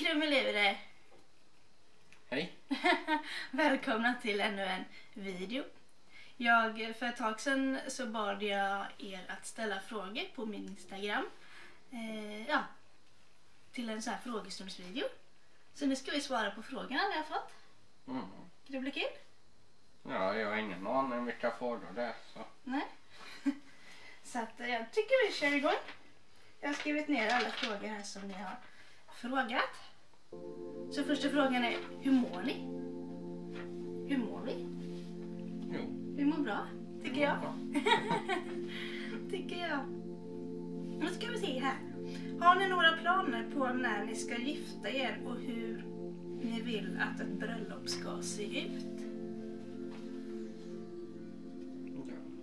krumelurer! Hej. Välkomna till ännu en video. Jag, för ett tag sedan så bad jag er att ställa frågor på min Instagram. Eh, ja, till en sån här frågestundsvideo. Så nu ska vi svara på frågorna vi har fått. Mm. Kan det bli kul? Ja, jag har ingen aning vilka frågor det är. Så. Nej. Så att eh, jag tycker vi kör igång. Jag har skrivit ner alla frågor här som ni har frågat. Så första frågan är, hur mår ni? Hur mår vi? Jo. Vi mår bra, tycker jag. tycker jag. Nu ska vi se här. Har ni några planer på när ni ska gifta er och hur ni vill att ett bröllop ska se ut?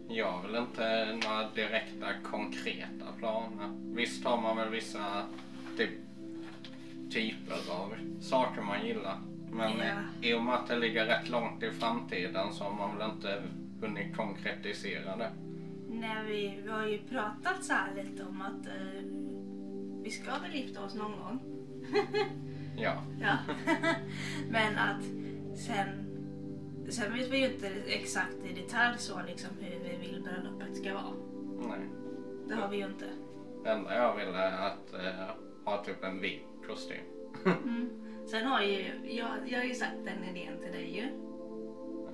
Jag har väl inte några direkta konkreta planer. Visst har man väl vissa typ, typer av saker man gillar. Men Ja. i och med att det ligger rätt långt i framtiden så har man väl inte hunnit konkretisera det. När vi, vi har ju pratat så här lite om att eh, vi ska väl gifta oss någon gång. Ja. Ja. Men att sen, sen vet vi ju inte exakt i detalj så liksom hur vi vill bröllopet ska vara. Nej. Det har vi ju inte. Det enda jag vill är att eh, ha typ en vit kostym. Mm. Sen har ju, jag, jag har ju sagt den idén till dig ju.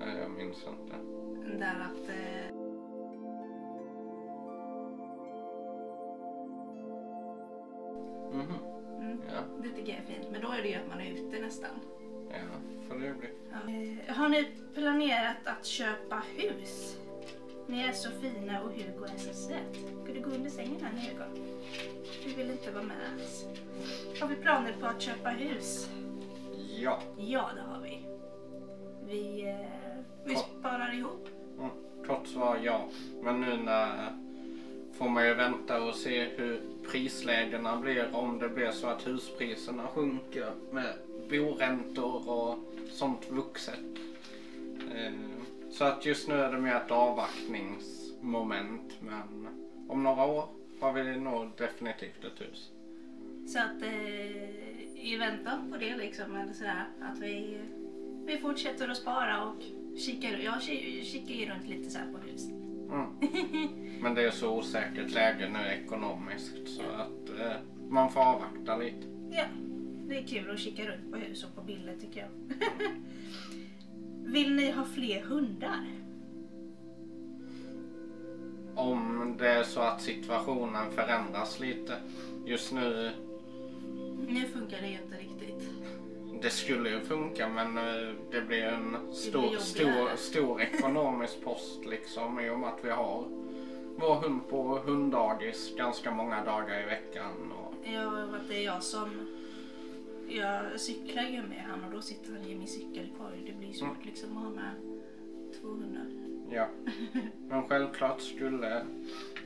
Eh, jag minns inte. Där att eh, Mhm. mm, Ja. det tycker jag är fint. Men då är det ju att man är ute nästan. Ja, får det bli. Ja. Eh, har ni planerat att köpa hus? Ni är så fina och Hugo är så söt. Ska du gå under sängen här nu Hugo? Du vill inte vara med alls. Har vi planer på att köpa hus? Ja. Ja, det har vi. Vi, eh, vi Kort. sparar ihop. Mm. Kort svar ja. Men nu när får man ju vänta och se hur prislägena blir. Om det blir så att huspriserna sjunker med boräntor och sånt vuxet. Eh, Så att just nu är det mer ett avvaktningsmoment. Men om några år har vi nog definitivt ett hus. Så att eh, i väntan på det liksom, eller sådär, att vi, vi fortsätter att spara och kikar, jag ki- kikar ju runt lite så här på hus. Mm. Men det är så osäkert läge nu ekonomiskt så att eh, man får avvakta lite. Ja, det är kul att kika runt på hus och på bilder tycker jag. Vill ni ha fler hundar? Om det är så att situationen förändras lite. Just nu, Nu funkar det ju inte riktigt. det skulle ju funka men eh, det blir en stor, jobbigare. stor, stor ekonomisk post liksom i och med att vi har vår hund på hunddagis ganska många dagar i veckan. Och, Jag, att det är jag som... Jag cyklar ju med han och då sitter han i min cykelkorg. Det blir svårt liksom att ha med två hundar. Ja. Men självklart skulle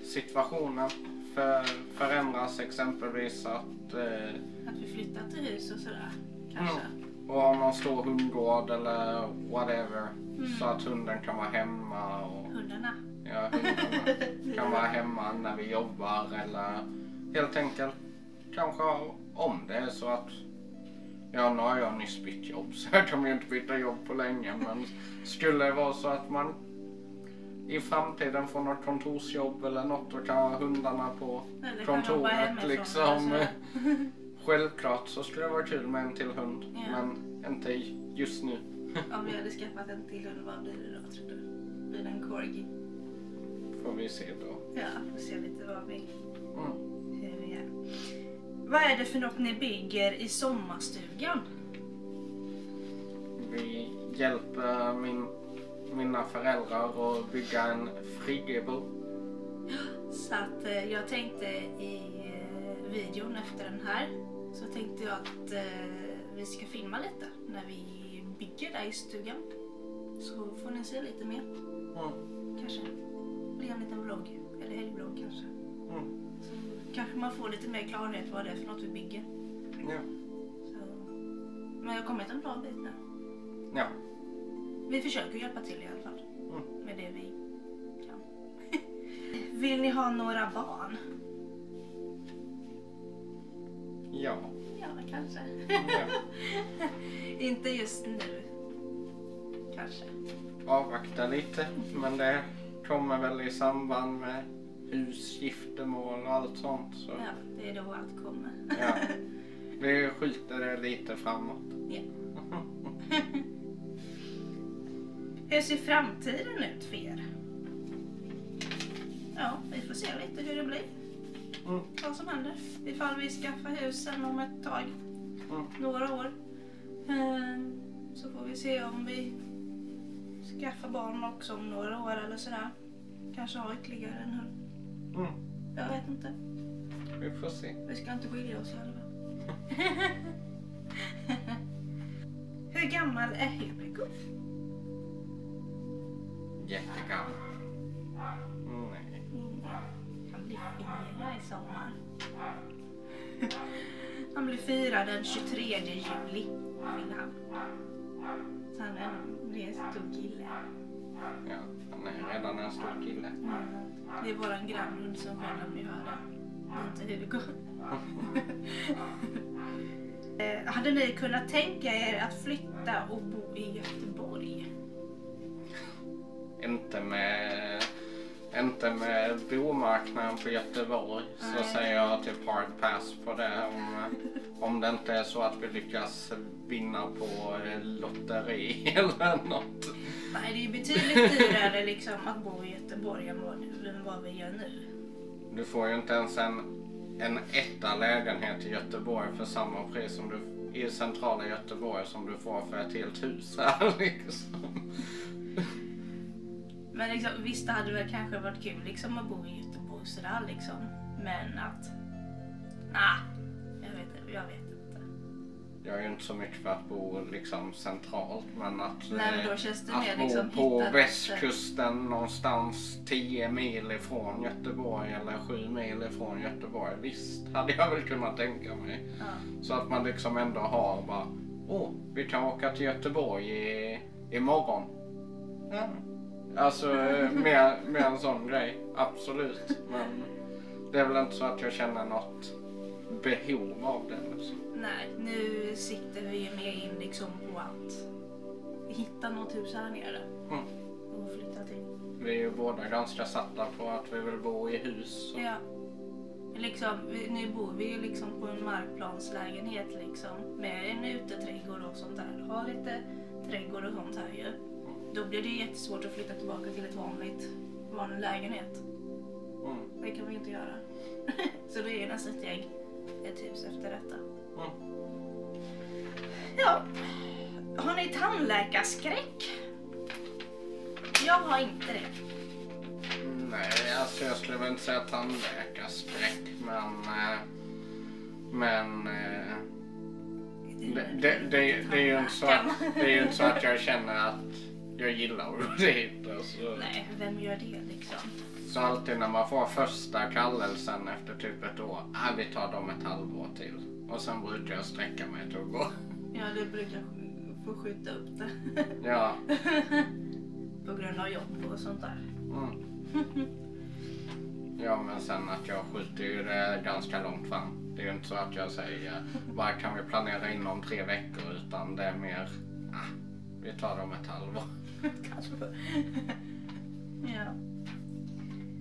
situationen för, förändras exempelvis att eh, Att vi flyttar till hus och sådär. Kanske. och ha någon stor hundgård eller whatever. Mm. Så att hunden kan vara hemma och Hundarna. ja, hundarna kan vara hemma när vi jobbar eller helt enkelt kanske om det är så att Ja, nu har jag nyss bytt jobb så jag kommer ju inte byta jobb på länge men skulle det vara så att man i framtiden får något kontorsjobb eller något och kan ha hundarna på Eller kontoret liksom. Självklart så skulle det vara kul med en till hund Ja. men inte just nu. Om vi hade skaffat en till hund, vad blir det då tror du? Blir det en corgi? Får vi se då. Ja, får se lite vad vi, Mm. hur vi är. Vad är det för något ni bygger i sommarstugan? Vi hjälper min, mina föräldrar att bygga en friggebo. Så att eh, jag tänkte i eh, videon efter den här så tänkte jag att eh, vi ska filma lite när vi bygger där i stugan. Så får ni se lite mer Mm. kanske. Blir en liten vlogg eller helgvlogg kanske. Mm. Så kanske man får lite mer klarhet vad det är för något vi bygger. Ja. Så. Men jag har kommit en bra bit nu. ja. Vi försöker hjälpa till i alla fall Mm. med det vi kan. Vill ni ha några barn? Ja. Ja. kanske. Ja. Inte just nu. Kanske. Avvakta lite, men det kommer väl i samband med hus, giftermål och allt sånt. Så Ja, det är då allt kommer. ja, vi skjuter det lite framåt. Hur ser framtiden ut för er? Ja, vi får se lite hur det blir. Mm. Vad som händer. Ifall vi skaffar husen om ett tag. Mm. Några år. Eh, Så får vi se om vi skaffar barn också om några år eller sådär. Kanske ha ytterligare en hund. Mm. Jag vet inte. Vi får se. Vi ska inte skilja oss i alla fall. Hur gammal är Hugo? Jättegammal. Nej. Mm, Han blir fyra i sommar. Han blir fyra den 23 juli. Vill han. Så han är en, stor kille. Ja, han är redan en stor kille. Mm. Det är våran grannhund som skäller om ni hör det. Inte Hugo. Eh, Hade ni kunnat tänka er att flytta och bo i Göteborg? Inte med, inte med bomarknaden på Göteborg så Nej. säger jag typ hard pass på det. Om, om det inte är så att vi lyckas vinna på lotteri eller något. Nej, det är ju betydligt dyrare liksom att bo i Göteborg än vad vi gör nu. Du får ju inte ens en, en etta lägenhet i Göteborg för samma pris som du i centrala Göteborg som du får för ett helt hus här liksom. Men liksom, visst, det hade väl kanske varit kul liksom, att bo i Göteborg sådär liksom. Men att... Nej, jag vet, inte- jag vet inte. Jag är ju inte så mycket för att bo liksom centralt men att, Nej, men eh, då känns det att mer bo liksom på västkusten någonstans 10 mil ifrån Göteborg eller 7 mil ifrån Göteborg. Visst hade jag väl kunnat tänka mig. Ja. Så att man liksom ändå har bara, åh, vi kan åka till Göteborg i, imorgon. Ja. Alltså eh, mer, mer en sån grej, absolut. Men det är väl inte så att jag känner något behov av det. Liksom. Nej, nu siktar vi ju mer in liksom på att hitta något hus här nere Mm. och flytta till. Vi är ju båda ganska satta på att vi vill bo i hus. Så. Ja. Liksom, nu bor vi ju liksom på en markplanslägenhet liksom med en uteträdgård och sånt där. Ha lite trädgård och sånt här ju. Då blir det jättesvårt att flytta tillbaka till ett vanligt, vanlig lägenhet. Mm. Det kan vi inte göra. Så då är nästa steg ett hus efter detta. Mm. Ja. Har ni tandläkarskräck? Jag har inte det. Nej, alltså jag skulle väl inte säga tandläkarskräck men... Eh, men... Eh, det, det, det, det, är ju inte så att, det är ju inte så att jag känner att jag gillar att gå dit. Alltså. Nej, vem gör det liksom? Så alltid när man får första kallelsen efter typ ett år, ah, vi tar dem ett halvår till. Och sen brukar jag sträcka mig till att gå. Ja, du brukar få skjuta upp det. Ja. På grund av jobb och sånt där. Mm. Ja men sen att jag skjuter ju det ganska långt fram. Det är ju inte så att jag säger bara kan vi planera inom tre veckor utan det är mer ah, vi tar dem ett halvår. Kanske. ja.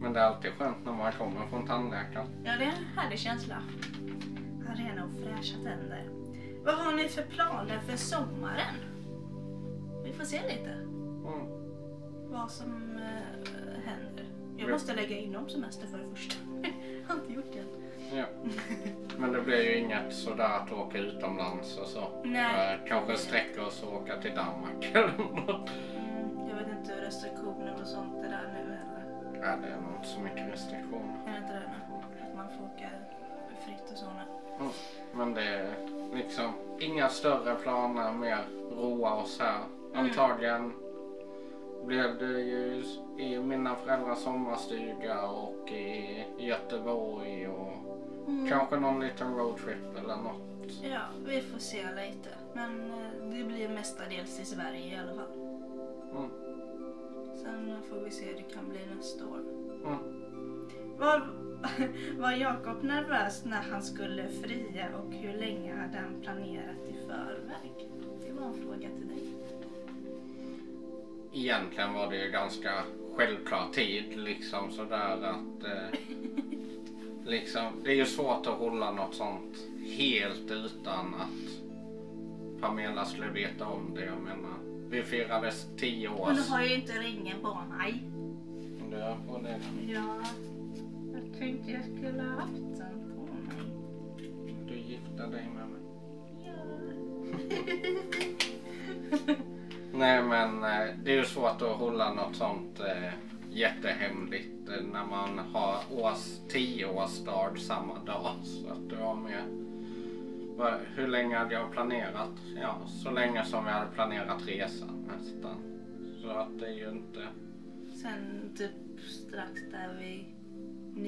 Men det är alltid skönt när man kommer från tandläkaren. ja, det är en härlig känsla. Rena och fräscha tänder. Vad har ni för planer för sommaren? Vi får se lite Mm. vad som eh, händer. Jag Ja. måste lägga in om semester för det första. jag har inte gjort det än. Ja. Men det blir ju inget sådär att åka utomlands och så. Nej. Eh, Kanske sträcka oss och åka till Danmark eller något. Mm, inte restriktioner och sånt är där nu heller. Ja, det är nog inte så mycket restriktioner. Är det inte det? Att man får åka fritt och så nu. Mm. Men det är liksom inga större planer, mer roa oss här. Antagligen blev det ju i mina föräldrars sommarstuga och i Göteborg och Mm. kanske någon liten roadtrip eller något. Ja, vi får se lite. Men eh, det blir mestadels i Sverige i alla fall. Sen får vi se, det kan bli nästa år. Mm. Var, var Jakob nervös när han skulle fria och hur länge hade han planerat i förväg? Det var en fråga till dig. Egentligen var det ju ganska självklar tid liksom sådär att eh, liksom, det är ju svårt att hålla något sånt helt utan att Pamela skulle veta om det. Jag menar, vi firades tio år. Nu har ju inte ringen på mig. Det var det. Ja, jag tänkte jag skulle ha haft den på mig. Du gifte dig med mig. Ja. Nej men eh, det är ju svårt att hålla något sånt eh, jättehemligt eh, när man har års, tioårsdag samma dag. Så att det var med, hur länge hade jag planerat? Ja, så länge som vi hade planerat resan nästan. Så att det är ju inte... Sen typ strax där vi,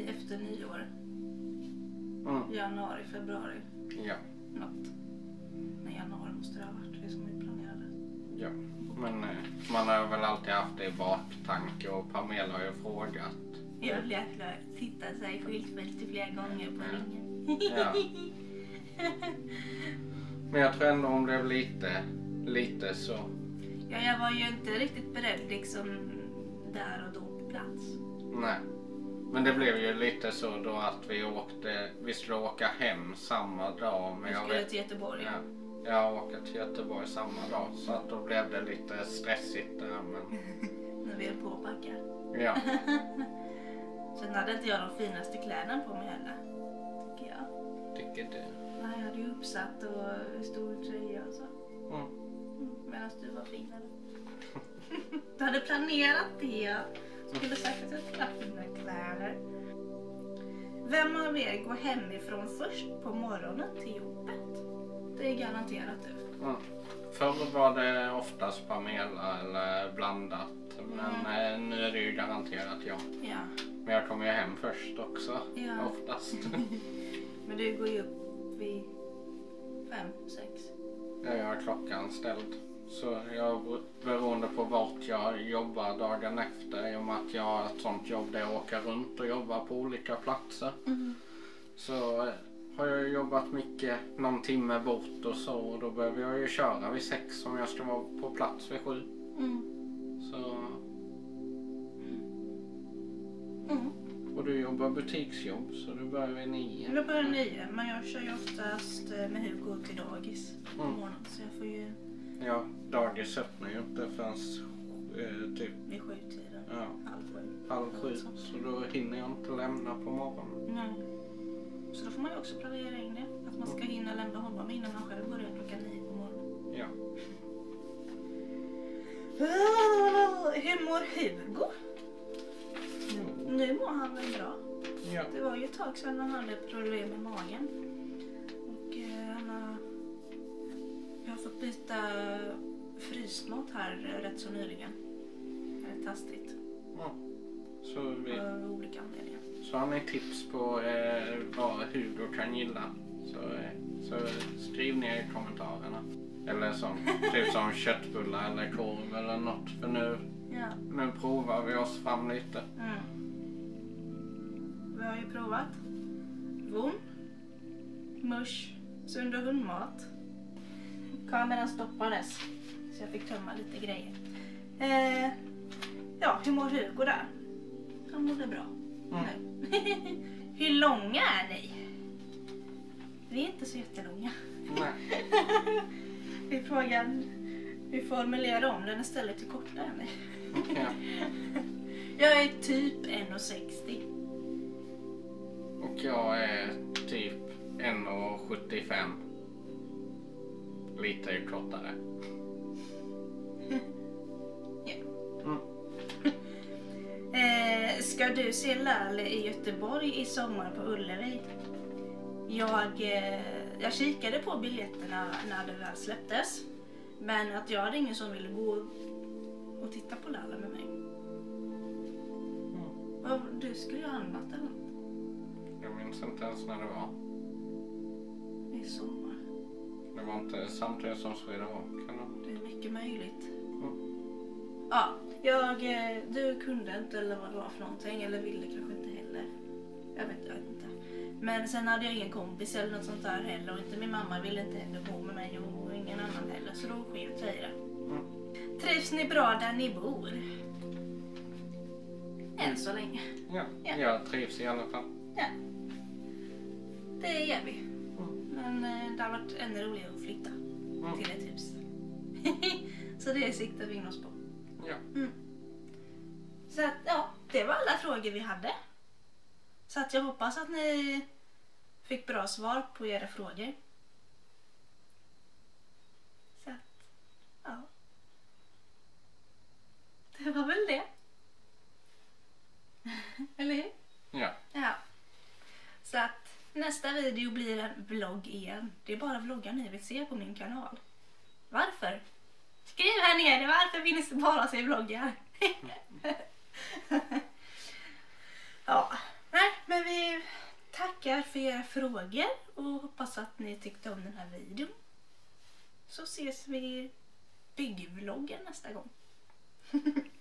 efter nyår, Mm, januari, februari, ja, något. Nej, januari måste det ha varit, det som vi planerade. ja. Men eh, man har väl alltid haft det i baktanke och Pamela har ju frågat. Jag blev tittat sig skilsmässigt flera gånger på ringen. Ja. Men jag tror ändå hon blev lite, lite så. Ja, jag var ju inte riktigt beredd liksom där och då på plats. Nej. Men det blev ju lite så då att vi åkte, vi skulle åka hem samma dag. Men Vi jag, skulle vet, till Göteborg. ja, jag åkte till Göteborg samma dag så att då blev det lite stressigt där. Men När vi att packa. ja, Sen hade inte jag de finaste kläderna på mig heller. Tycker jag. tycker du. Nej, jag hade ju uppsatt och stor tröja och så. Mm. Mm, Medan du var finare. Du hade planerat det. Skulle säkert ha klappat dina kläder. Vem av er går hemifrån först på morgonen till jobbet? Det är garanterat du. Mm. Förr var det oftast Pamela eller blandat. Men eh, nu är det ju garanterat jag. Ja. Men jag kommer ju hem först också. Ja. Oftast. Men du går ju upp vid fem, sex. Jag har klockan ställd. Så jag, beroende på vart jag jobbar dagen efter, i och med att jag har ett sånt jobb där jag åker runt och jobbar på olika platser. Så eh, har jag jobbat mycket, någon timme bort och så och då behöver jag ju köra vid sex om jag ska vara på plats vid sju. Mm. Så, Mm. Du jobbar butiksjobb så du börjar vid nio. Jag börjar nio, men jag kör ju oftast eh, med Hugo till dagis på Mm. morgonen. Så jag får ju Ja, dagis öppnar ju inte förrän eh, typ vid sjutiden, ja, halv sju. halv sju. Så då hinner jag inte lämna på morgonen. Nej. Så då får man ju också planera in det. Att man ska hinna lämna honom innan man själv börjar klockan nio på morgonen. Ja. Hur mår Hugo? Mår han väl bra? Ja. Det var ju ett tag sedan han hade problem med magen. Och eh, han har... Jag har fått byta frysmat här rätt så nyligen. Rätt hastigt. ja. Så, vi, Av olika anledningar. så har ni tips på eh, vad Hugo kan gilla så, eh, så skriv ner i kommentarerna. Eller som, typ som köttbullar eller korv eller något. För nu, Ja. nu provar vi oss fram lite. Mm. Vi har ju provat von, mush, sund och hundmat. Kameran stoppades så jag fick tömma lite grejer. Eh, ja, hur mår Hugo där? Han mådde bra. Mm. Hur långa är ni? Vi är inte så jättelånga. Nej. Är frågan, vi formulerar om den istället till kortare. Ja. Jag är typ 1,60. Jag är typ 1,75. Lite kortare. Ja. Mm. Eh, ska du se Laleh i Göteborg i sommar på Ullevi? Jag, eh, jag kikade på biljetterna när det väl släpptes. Men att jag hade ingen som ville gå och titta på Laleh med mig. Mm. Du skulle göra annat eller något? Jag minns inte ens när det var. I sommar. Det var inte samtidigt som Sweden Rock. eller? Det är mycket möjligt. Mm. Ja, jag, eh, du kunde inte eller vad det var för någonting. Eller ville kanske inte heller. Jag vet, jag vet inte. Men sen hade jag ingen kompis eller något sånt där heller och inte min mamma ville inte heller bo med mig och ingen annan heller så då sket jag i det. Mm. Trivs ni bra där ni bor? Än så länge. Ja, Ja. jag trivs i alla fall. Ja. Det gör vi. Mm. Men eh, det har varit ännu roligare att flytta Mm. till ett hus. så det siktar vi in oss på. Ja. Mm. Så att, ja, det var alla frågor vi hade. Så att jag hoppas att ni fick bra svar på era frågor. Så att, ja. Det var väl det. Eller hur? Ja. Ja. Så att nästa video blir en vlogg igen. Det är bara vloggar ni vill se på min kanal. Varför? Skriv här nere varför vill ni bara se vloggar? ja, nej men vi tackar för era frågor och hoppas att ni tyckte om den här videon. Så ses vi i byggvloggen nästa gång.